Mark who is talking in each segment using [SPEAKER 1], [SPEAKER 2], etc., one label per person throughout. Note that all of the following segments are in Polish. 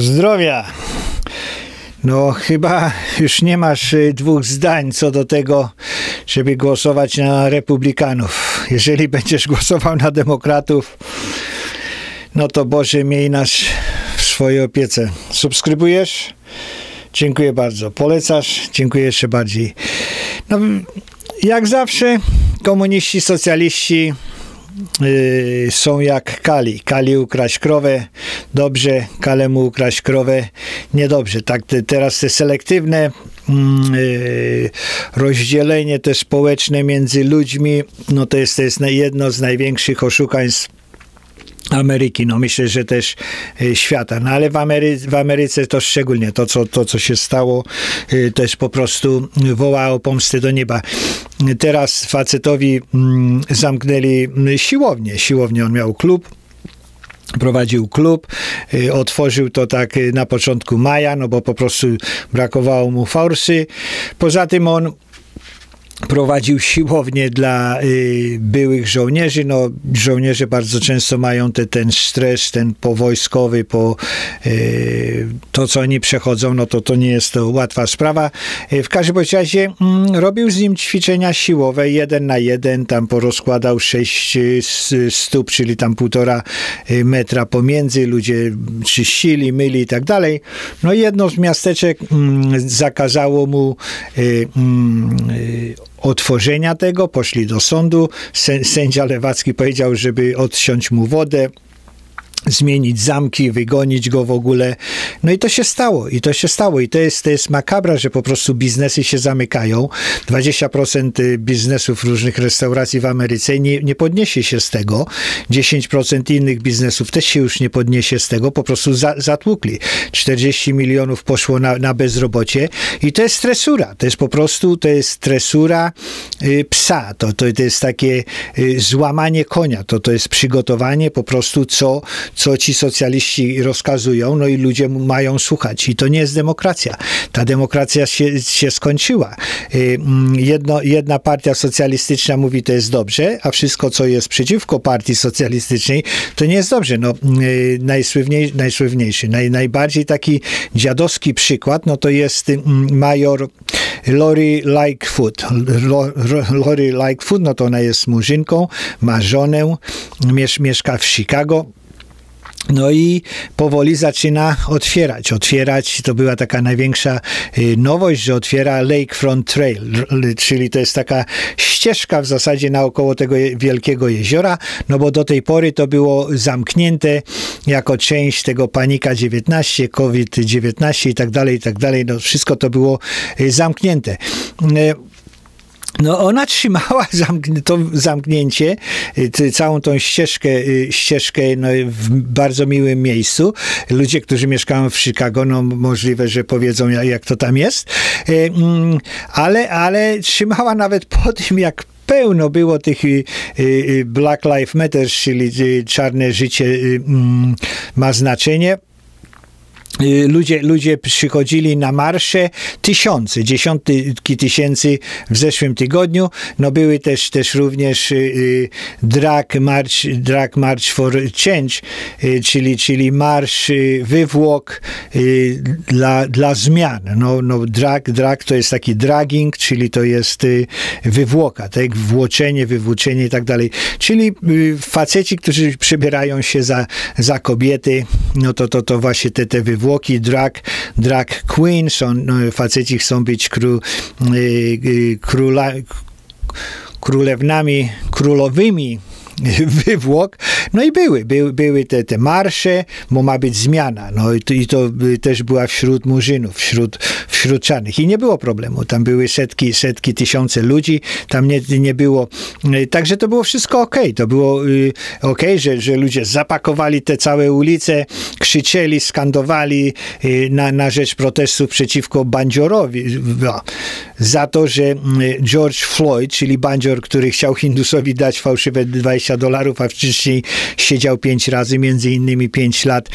[SPEAKER 1] Zdrowia. No, chyba już nie masz y, dwóch zdań co do tego, żeby głosować na republikanów. Jeżeli będziesz głosował na demokratów, no to Boże, miej nas w swojej opiece. Subskrybujesz? Dziękuję bardzo. Polecasz? Dziękuję jeszcze bardziej. No, jak zawsze, komuniści, socjaliści yy, są jak Kali. Kali ukraść krowę, dobrze, Kalemu ukraść krowę, niedobrze. Tak, te, teraz te selektywne yy, rozdzielenie te społeczne między ludźmi, no to jest, to jest jedno z największych oszukaństw Ameryki, no myślę, że też y, świata. No ale w, Amery w Ameryce to szczególnie to co, to, co się stało, y, też po prostu woła o pomstę do nieba. Teraz facetowi mm, zamknęli siłownię. Siłownię on miał klub, prowadził klub, y, otworzył to tak na początku maja, no bo po prostu brakowało mu forsy. Poza tym on prowadził siłownię dla y, byłych żołnierzy. No, żołnierze bardzo często mają te, ten stres, ten powojskowy, po y, to, co oni przechodzą, no to to nie jest to łatwa sprawa. Y, w każdym razie mm, robił z nim ćwiczenia siłowe, jeden na jeden, tam porozkładał sześć y, stóp, czyli tam półtora y, metra pomiędzy, ludzie czyścili, myli i tak dalej. No jedno z miasteczek mm, zakazało mu y, mm, otworzenia tego, poszli do sądu. Sędzia Lewacki powiedział, żeby odciąć mu wodę zmienić zamki, wygonić go w ogóle. No i to się stało, i to się stało. I to jest, to jest makabra, że po prostu biznesy się zamykają. 20% biznesów różnych restauracji w Ameryce nie, nie podniesie się z tego. 10% innych biznesów też się już nie podniesie z tego, po prostu za, zatłukli. 40 milionów poszło na, na bezrobocie i to jest stresura. To jest po prostu, to jest stresura y, psa. To, to, to jest takie y, złamanie konia. To, to jest przygotowanie po prostu, co co ci socjaliści rozkazują, no i ludzie mają słuchać. I to nie jest demokracja. Ta demokracja się, się skończyła. Y, mm, jedno, jedna partia socjalistyczna mówi, to jest dobrze, a wszystko, co jest przeciwko partii socjalistycznej, to nie jest dobrze. No, y, najsłynniejszy, najsłynniejszy naj, najbardziej taki dziadowski przykład, no to jest y, major Lori Lightfoot. Lori Lightfoot, no to ona jest murzynką, ma żonę, mieszka w Chicago no i powoli zaczyna otwierać. Otwierać to była taka największa y, nowość, że otwiera Lakefront Trail, czyli to jest taka ścieżka w zasadzie naokoło tego wielkiego jeziora, no bo do tej pory to było zamknięte jako część tego panika 19, COVID-19 i tak dalej, i tak dalej. No wszystko to było y, zamknięte. No ona trzymała to zamknięcie, y, całą tą ścieżkę, y, ścieżkę no, w bardzo miłym miejscu. Ludzie, którzy mieszkają w Chicago, no możliwe, że powiedzą jak to tam jest, y, mm, ale, ale trzymała nawet po tym, jak pełno było tych Black Lives Matter, czyli czarne życie mm, ma znaczenie ludzie, ludzie przychodzili na marsze, tysiące, dziesiątki tysięcy w zeszłym tygodniu. No były też, też również y, drag, march, drag March for Change, y, czyli, czyli marsz, wywłok dla, dla zmian. No, no drag, drag to jest taki dragging, czyli to jest wywłoka, tak? Włoczenie, wywłóczenie i tak dalej. Czyli faceci, którzy przybierają się za, za kobiety, no to, to, to właśnie te, te wywłoki zwłoki drag, drag queen, są, no, faceci chcą być król, y, y, króla, królewnami, królowymi wywłok. No i były, były, były te, te marsze, bo ma być zmiana. No i to, i to też była wśród murzynów, wśród, wśród czarnych. I nie było problemu. Tam były setki, setki, tysiące ludzi. Tam nie, nie było. Także to było wszystko ok. To było y, ok, że, że ludzie zapakowali te całe ulice, krzyczeli, skandowali y, na, na rzecz protestów przeciwko bandziorowi. Za to, że y, George Floyd, czyli bandzior, który chciał Hindusowi dać fałszywe 20 dolarów, a wcześniej siedział pięć razy, między innymi pięć lat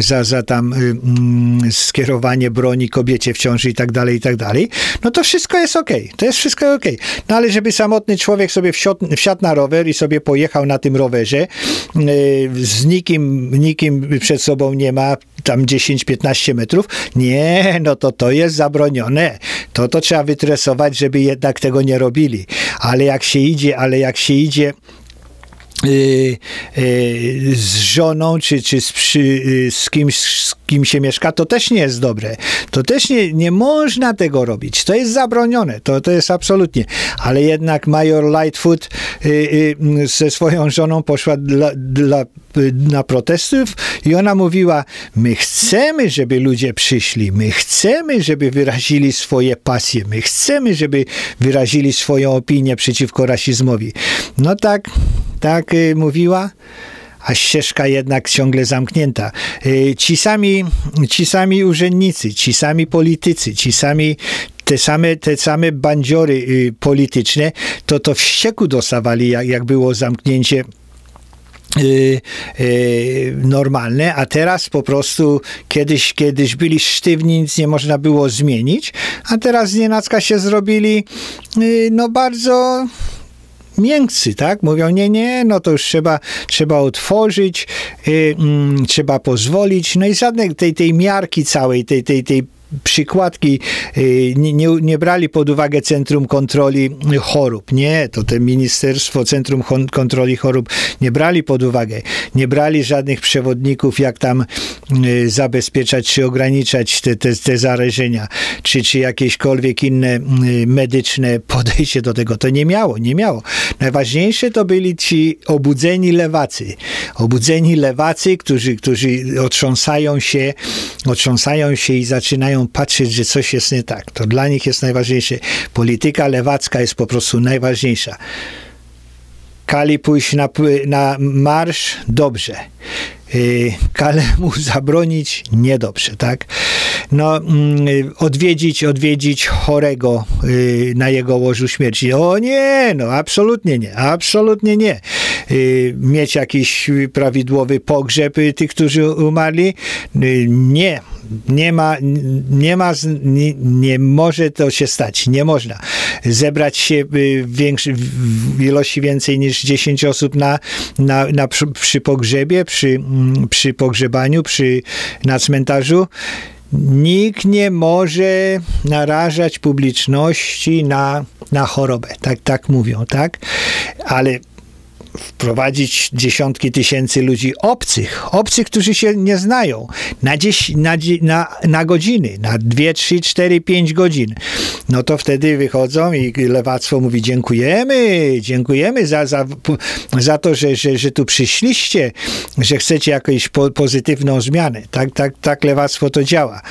[SPEAKER 1] za, za tam y, mm, skierowanie broni kobiecie w ciąży i tak dalej, i tak dalej, no to wszystko jest okej. Okay. To jest wszystko okej. Okay. No ale żeby samotny człowiek sobie wsiadł, wsiadł na rower i sobie pojechał na tym rowerze, y, z nikim, nikim przed sobą nie ma, tam 10-15 metrów, nie, no to to jest zabronione. To to trzeba wytresować, żeby jednak tego nie robili. Ale jak się idzie, ale jak się idzie z żoną, czy, czy z, przy, y, z, kimś, z kim się mieszka, to też nie jest dobre. To też nie, nie można tego robić. To jest zabronione. To, to jest absolutnie. Ale jednak major Lightfoot ze swoją żoną poszła dla, dla, na protestów i ona mówiła, my chcemy, żeby ludzie przyszli. My chcemy, żeby wyrazili swoje pasje. My chcemy, żeby wyrazili swoją opinię przeciwko rasizmowi. No tak, tak y, mówiła, a ścieżka jednak ciągle zamknięta. Y, ci sami, ci sami urzędnicy, ci sami politycy, ci sami te same, te same bandziory y, polityczne, to to wścieku dostawali, jak, jak było zamknięcie normalne, a teraz po prostu kiedyś, kiedyś byli sztywni, nic nie można było zmienić, a teraz nienacka się zrobili no bardzo miękcy, tak? Mówią, nie, nie, no to już trzeba, trzeba otworzyć, y, mm, trzeba pozwolić, no i żadnej tej, tej miarki całej, tej, tej, tej przykładki y, nie, nie, nie, brali pod uwagę Centrum Kontroli Chorób. Nie, to te Ministerstwo Centrum Kontroli Chorób nie brali pod uwagę. Nie brali żadnych przewodników, jak tam y, zabezpieczać czy ograniczać te, te, te zarażenia, czy, czy jakiekolwiek inne y, medyczne podejście do tego. To nie miało, nie miało. Najważniejsze to byli ci obudzeni lewacy. Obudzeni lewacy, którzy, którzy otrząsają się, otrząsają się i zaczynają patrzeć, że coś jest nie tak. To dla nich jest najważniejsze. Polityka lewacka jest po prostu najważniejsza. Kali pójść na, na marsz? Dobrze. Y, Kalemu zabronić? Niedobrze, tak? No, mm, odwiedzić, odwiedzić chorego y, na jego łożu śmierci. O nie, no absolutnie nie, absolutnie nie. Y, mieć jakiś prawidłowy pogrzeb tych, którzy umarli? Nie, nie ma, nie ma, nie, nie może to się stać, nie można. Zebrać się w, większy, w ilości więcej niż 10 osób na, na, na przy, przy pogrzebie, przy, mm, przy pogrzebaniu, przy, na cmentarzu. Nikt nie może narażać publiczności na, na chorobę. Tak, tak mówią, tak? Ale wprowadzić dziesiątki tysięcy ludzi obcych, obcych, którzy się nie znają, na, dziś, na, na, na godziny, na dwie, trzy, cztery, pięć godzin, no to wtedy wychodzą i lewactwo mówi dziękujemy, dziękujemy za, za, za to, że, że, że tu przyszliście, że chcecie jakąś po, pozytywną zmianę. Tak, tak, tak lewactwo to działa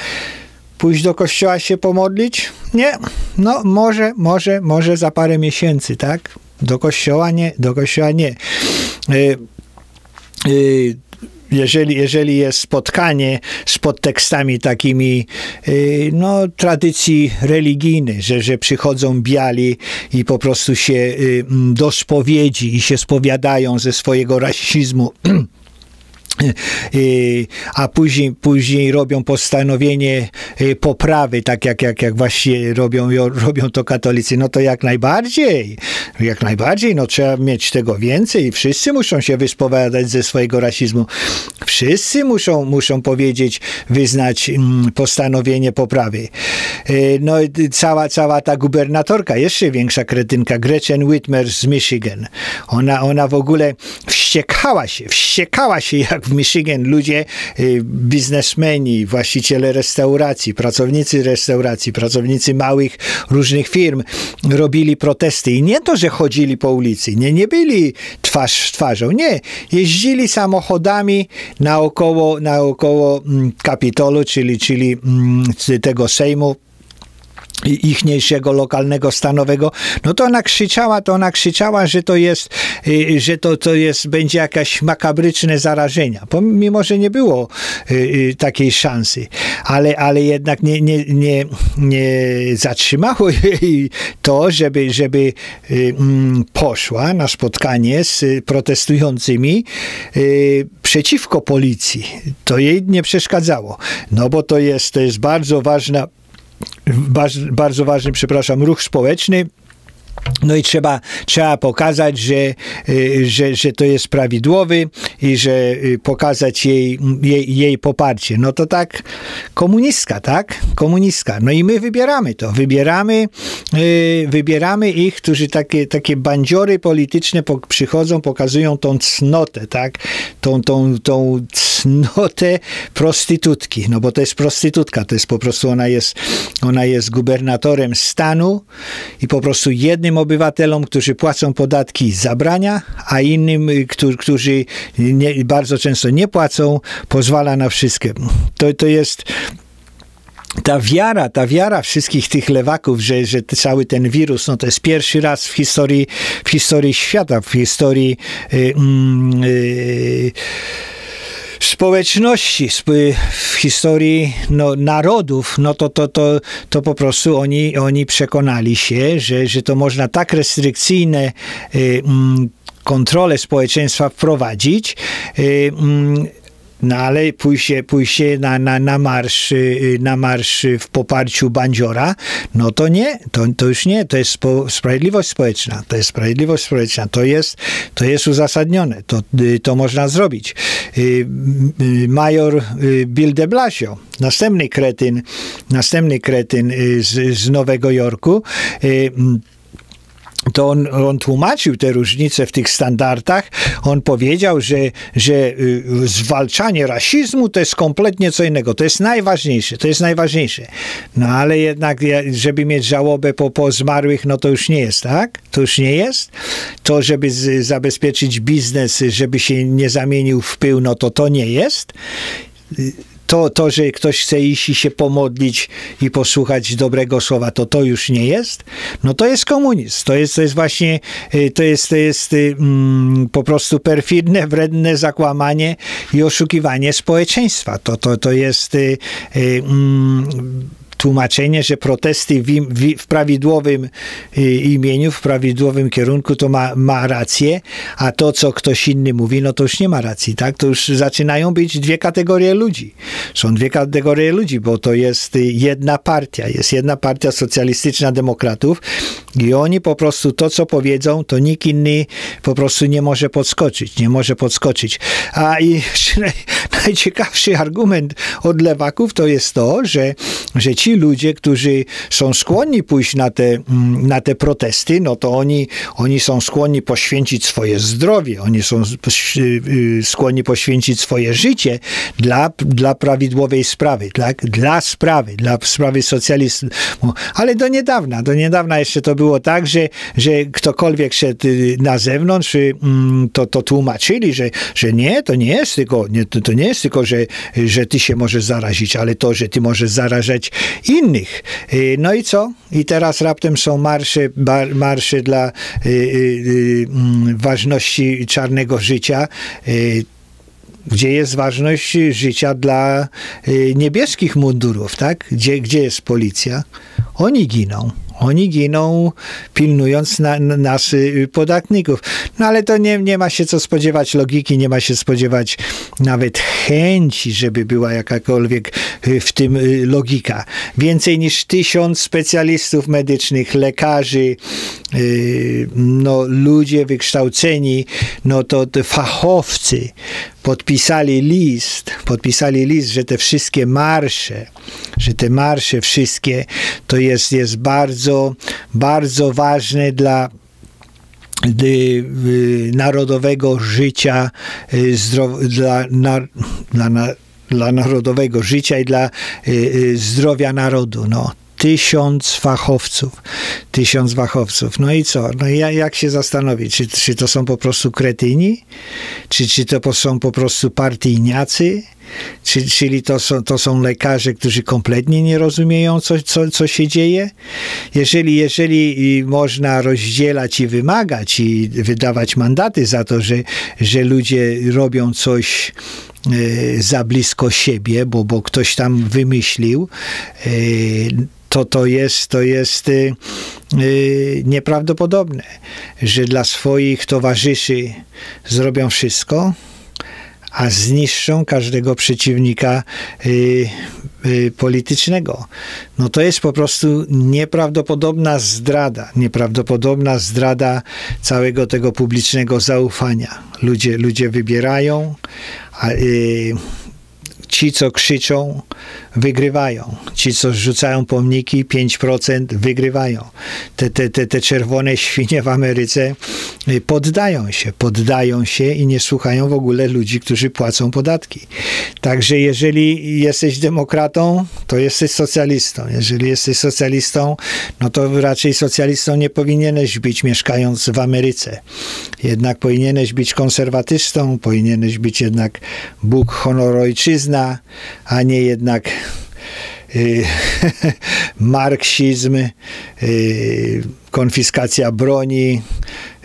[SPEAKER 1] pójść do kościoła się pomodlić? Nie. No, może, może, może za parę miesięcy, tak? Do kościoła nie, do kościoła nie. Y, y, jeżeli, jeżeli jest spotkanie z podtekstami takimi y, no, tradycji religijnej, że, że przychodzą biali i po prostu się do spowiedzi i się spowiadają ze swojego rasizmu a później, później robią postanowienie y, poprawy, tak jak, jak, jak właśnie robią, robią to katolicy, no to jak najbardziej, jak najbardziej, no trzeba mieć tego więcej. Wszyscy muszą się wyspowiadać ze swojego rasizmu. Wszyscy muszą, muszą powiedzieć, wyznać mm, postanowienie poprawy. Y, no cała, cała ta gubernatorka, jeszcze większa kretynka, Gretchen Whitmer z Michigan, ona, ona w ogóle wściekała się, wściekała się, jak w Michigan ludzie, y, biznesmeni, właściciele restauracji, pracownicy restauracji, pracownicy małych różnych firm robili protesty. I nie to, że chodzili po ulicy, nie, nie byli twarz twarzą, nie. Jeździli samochodami naokoło, naokoło mm, Kapitolu, czyli, czyli mm, tego Sejmu ichniejszego lokalnego, stanowego, no to ona krzyczała, to ona krzyczała, że to jest, y, że to, to jest, będzie jakaś makabryczne zarażenia, pomimo, że nie było y, y, takiej szansy, ale, ale jednak nie, nie, nie, nie zatrzymało jej to, żeby, żeby mm, poszła na spotkanie z protestującymi przeciwko policji. To jej nie przeszkadzało, no bo to jest, to jest bardzo ważna bardzo ważny, przepraszam, ruch społeczny, no i trzeba, trzeba pokazać, że, y, że, że to jest prawidłowy i że y, pokazać jej, jej, jej poparcie. No to tak komunistka, tak? Komunistka. No i my wybieramy to. Wybieramy, y, wybieramy ich, którzy takie, takie bandziory polityczne przychodzą, pokazują tą cnotę, tak? Tą, tą, tą cnotę prostytutki. No bo to jest prostytutka. To jest po prostu, ona jest, ona jest gubernatorem stanu i po prostu jednym obywatelom, którzy płacą podatki, zabrania, a innym, y, którzy nie, bardzo często nie płacą, pozwala na wszystkie. To, to jest ta wiara, ta wiara wszystkich tych lewaków, że, że cały ten wirus, no to jest pierwszy raz w historii, w historii świata, w historii yy, yy, społeczności, w historii no, narodów, no to, to, to, to po prostu oni, oni przekonali się, że, że to można tak restrykcyjne y, mm, kontrolę społeczeństwa wprowadzić, y, mm, no ale pójście, pójście na, na, na, marsz, y, na marsz w poparciu bandziora, no to nie, to, to już nie, to jest spo, sprawiedliwość społeczna, to jest sprawiedliwość społeczna, to jest, to jest uzasadnione, to, y, to można zrobić. Y, major Bill de Blasio, następny kretyn, następny kretyn z, z Nowego Jorku, to on, on, tłumaczył te różnice w tych standardach. On powiedział, że, że y, zwalczanie rasizmu to jest kompletnie co innego. To jest najważniejsze, to jest najważniejsze. No ale jednak, żeby mieć żałobę po, po zmarłych, no to już nie jest, tak? To już nie jest. To, żeby z, zabezpieczyć biznes, żeby się nie zamienił w pył, no to to nie jest to, to, że ktoś chce iść i się pomodlić i posłuchać dobrego słowa, to to już nie jest, no to jest komunizm. To jest, to jest właśnie, y, to jest, to jest mm, po prostu perfidne, wredne zakłamanie i oszukiwanie społeczeństwa. To, to, to jest y, y, mm, tłumaczenie, że protesty w, im, w, prawidłowym y, imieniu, w prawidłowym kierunku to ma, ma rację, a to, co ktoś inny mówi, no to już nie ma racji, tak? To już zaczynają być dwie kategorie ludzi. Są dwie kategorie ludzi, bo to jest jedna partia, jest jedna partia socjalistyczna demokratów i oni po prostu to, co powiedzą, to nikt inny po prostu nie może podskoczyć, nie może podskoczyć. A i najciekawszy argument od lewaków to jest to, że, że ci ludzie, którzy są skłonni pójść na te, mm, na te protesty, no to oni, oni są skłonni poświęcić swoje zdrowie, oni są y, y, skłonni poświęcić swoje życie dla, dla prawidłowej sprawy, dla, dla sprawy, dla sprawy socjalizmu. Ale do niedawna, do niedawna jeszcze to było tak, że, że ktokolwiek szedł y, na zewnątrz, mm, to, to tłumaczyli, że, że nie, to nie jest tylko, nie, to nie jest tylko, że, że ty się możesz zarazić, ale to, że ty możesz zarażać innych. Y, no i co? I teraz raptem są marsze, marsze dla y, y, mm, ważności czarnego życia gdzie jest ważność życia dla niebieskich mundurów, tak? Gdzie, gdzie jest policja? Oni giną. Oni giną pilnując na, na nas y, podatników. No ale to nie, nie ma się co spodziewać logiki, nie ma się spodziewać nawet chęci, żeby była jakakolwiek y, w tym y, logika. Więcej niż tysiąc specjalistów medycznych, lekarzy, no, ludzie wykształceni, no to fachowcy podpisali list, podpisali list, że te wszystkie marsze, że te marsze wszystkie to jest, jest bardzo, bardzo ważne dla narodowego życia, dla, dla, dla narodowego życia i dla zdrowia narodu. No, tysiąc fachowców. Tysiąc fachowców. No i co? No i jak się zastanowić? Czy, czy to są po prostu kretyni? Czy, czy to są po prostu partyjniacy? Czyli to są, to są lekarze, którzy kompletnie nie rozumieją, co, co, co się dzieje. Jeżeli, jeżeli można rozdzielać i wymagać i wydawać mandaty za to, że, że ludzie robią coś za blisko siebie, bo, bo ktoś tam wymyślił, e, to to jest, to jest e, nieprawdopodobne, że dla swoich towarzyszy zrobią wszystko, a zniszczą każdego przeciwnika y, y, politycznego. No to jest po prostu nieprawdopodobna zdrada, nieprawdopodobna zdrada całego tego publicznego zaufania. Ludzie, ludzie wybierają, a, y, ci, co krzyczą, wygrywają. Ci, co rzucają pomniki, 5% wygrywają. Te, te, te, te czerwone świnie w Ameryce y, poddają się, poddają się i nie słuchają w ogóle ludzi, którzy płacą podatki. Także jeżeli jesteś demokratą, to jesteś socjalistą. Jeżeli jesteś socjalistą, no to raczej socjalistą nie powinieneś być mieszkając w Ameryce. Jednak powinieneś być konserwatystą, powinieneś być jednak Bóg, honor, ojczyzna, a nie jednak marksizm, y, konfiskacja broni,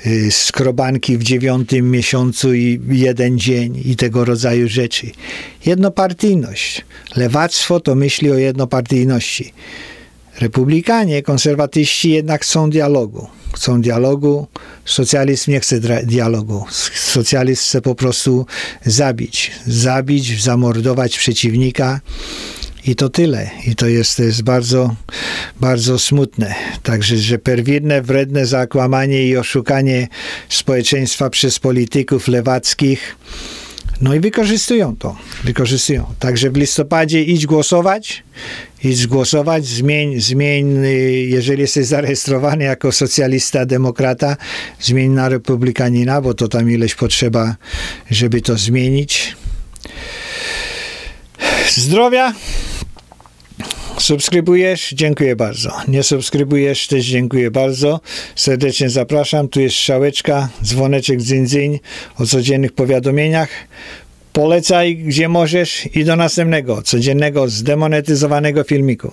[SPEAKER 1] y, skrobanki w dziewiątym miesiącu i jeden dzień i tego rodzaju rzeczy. Jednopartyjność. Lewactwo to myśli o jednopartyjności. Republikanie, konserwatyści jednak chcą dialogu. Chcą dialogu. Socjalizm nie chce dialogu. Socjalizm chce po prostu zabić. Zabić, zamordować przeciwnika. I to tyle. I to jest, to jest bardzo, bardzo smutne. Także, że perwirne, wredne zakłamanie i oszukanie społeczeństwa przez polityków lewackich no i wykorzystują to, wykorzystują. Także w listopadzie idź głosować, idź głosować, zmień, zmień, jeżeli jesteś zarejestrowany jako socjalista, demokrata, zmień na republikanina, bo to tam ileś potrzeba, żeby to zmienić. Zdrowia! Subskrybujesz? Dziękuję bardzo. Nie subskrybujesz? Też dziękuję bardzo. Serdecznie zapraszam. Tu jest szałeczka, dzwoneczek dzyń, dzyń o codziennych powiadomieniach. Polecaj gdzie możesz i do następnego, codziennego, zdemonetyzowanego filmiku.